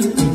you.